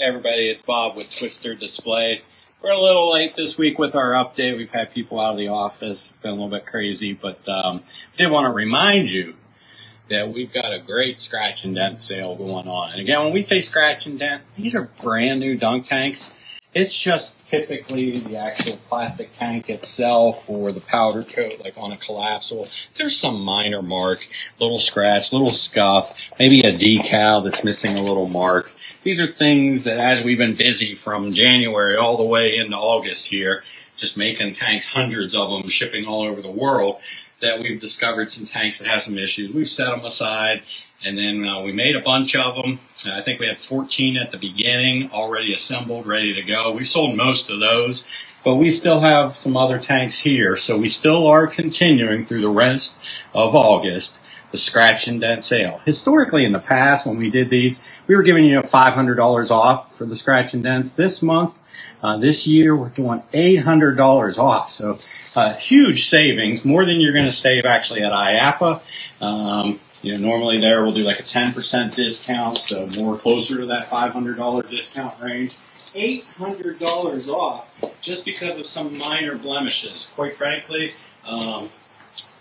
Everybody, it's Bob with Twister Display. We're a little late this week with our update. We've had people out of the office. It's been a little bit crazy, but um, did want to remind you that we've got a great scratch and dent sale going on. And again, when we say scratch and dent, these are brand new dunk tanks. It's just typically the actual plastic tank itself or the powder coat, like on a collapsible. There's some minor mark, little scratch, little scuff, maybe a decal that's missing a little mark. These are things that as we've been busy from January all the way into August here, just making tanks, hundreds of them shipping all over the world, that we've discovered some tanks that have some issues. We've set them aside and then uh, we made a bunch of them. I think we had 14 at the beginning already assembled, ready to go. We sold most of those, but we still have some other tanks here. So we still are continuing through the rest of August the scratch and dent sale. Historically, in the past, when we did these, we were giving you $500 off for the scratch and dents. This month, uh, this year, we're doing $800 off. So uh, huge savings, more than you're going to save actually at IAPA. Um, you know, normally there we'll do like a 10% discount, so more closer to that $500 discount range. $800 off just because of some minor blemishes. Quite frankly, um,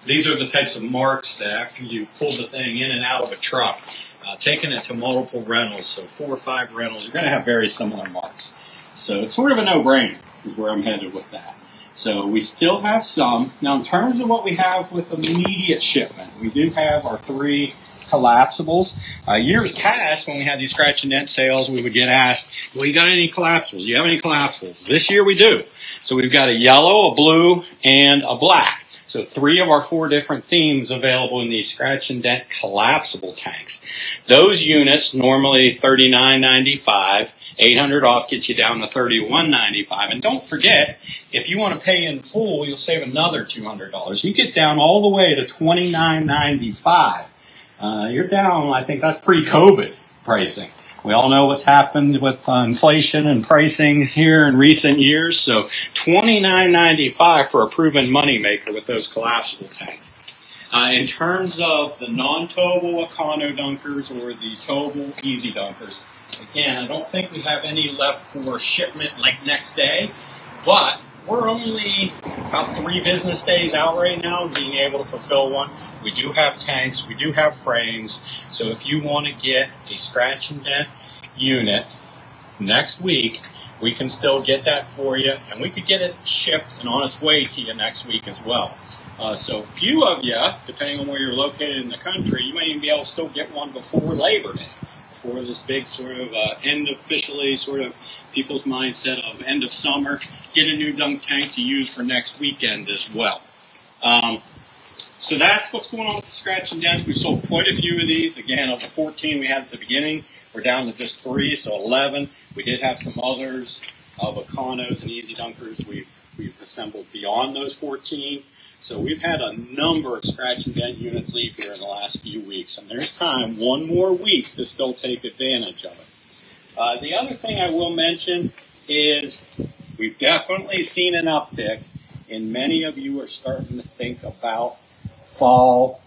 these are the types of marks that after you pull the thing in and out of a truck, uh, taking it to multiple rentals, so four or five rentals, you're going to have very similar marks. So it's sort of a no-brainer is where I'm headed with that. So we still have some. Now in terms of what we have with immediate shipment, we do have our three collapsibles. Uh, years past, when we had these scratch and dent sales, we would get asked, well, you got any collapsibles? Do you have any collapsibles? This year we do. So we've got a yellow, a blue, and a black. So three of our four different themes available in these scratch and dent collapsible tanks. Those units normally $39.95. 800 off gets you down to 31.95. And don't forget, if you want to pay in full, you'll save another $200. You get down all the way to 29.95. Uh, you're down, I think that's pre-COVID pricing. We all know what's happened with uh, inflation and pricing here in recent years. So $29.95 for a proven moneymaker with those collapsible tanks. Uh, in terms of the non-towable Econo dunkers or the towable easy dunkers, again, I don't think we have any left for shipment like next day, but we're only about three business days out right now being able to fulfill one. We do have tanks, we do have frames, so if you want to get a scratch and dent unit next week, we can still get that for you, and we could get it shipped and on its way to you next week as well. Uh, so a few of you, depending on where you're located in the country, you might even be able to still get one before Labor Day, before this big sort of uh, end officially sort of people's mindset of end of summer, get a new dunk tank to use for next weekend as well. Um, so that's what's going on with the scratch and dents. We've sold quite a few of these. Again, of the 14 we had at the beginning, we're down to just three, so 11. We did have some others of Econos and Easy Dunkers we've, we've assembled beyond those 14. So we've had a number of scratch and dent units leave here in the last few weeks, and there's time, one more week, to still take advantage of it. Uh, the other thing I will mention is we've definitely seen an uptick, and many of you are starting to think about fall,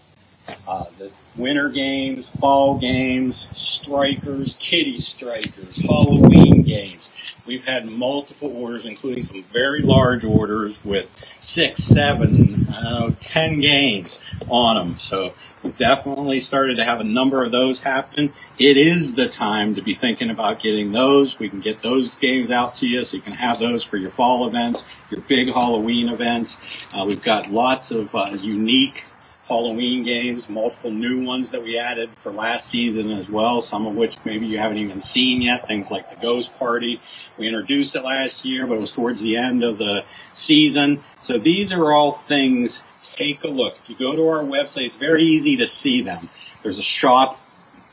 uh, the winter games, fall games, strikers, kiddie strikers, Halloween games. We've had multiple orders, including some very large orders with six, seven, uh, ten games on them. So we've definitely started to have a number of those happen. It is the time to be thinking about getting those. We can get those games out to you so you can have those for your fall events, your big Halloween events. Uh, we've got lots of uh, unique Halloween games, multiple new ones that we added for last season as well, some of which maybe you haven't even seen yet, things like the Ghost Party. We introduced it last year, but it was towards the end of the season. So these are all things, take a look. If you go to our website, it's very easy to see them. There's a shop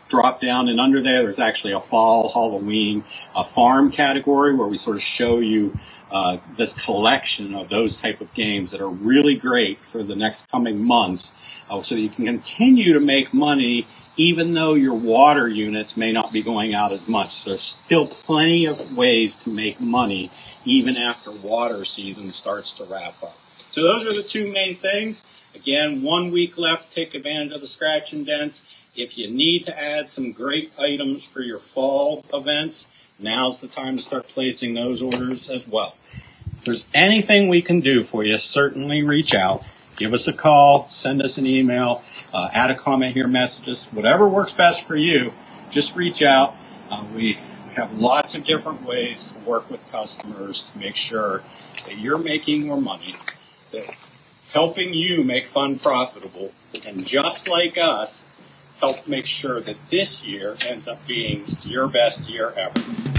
drop down and under there, there's actually a fall, Halloween, a farm category where we sort of show you uh, this collection of those type of games that are really great for the next coming months uh, so you can continue to make money even though your water units may not be going out as much. There's still plenty of ways to make money even after water season starts to wrap up. So those are the two main things. Again, one week left take advantage of the scratch and dents. If you need to add some great items for your fall events, now's the time to start placing those orders as well. If there's anything we can do for you, certainly reach out. Give us a call, send us an email, uh, add a comment here, messages, whatever works best for you. Just reach out. Uh, we have lots of different ways to work with customers to make sure that you're making more money, that helping you make fun profitable, and just like us, help make sure that this year ends up being your best year ever.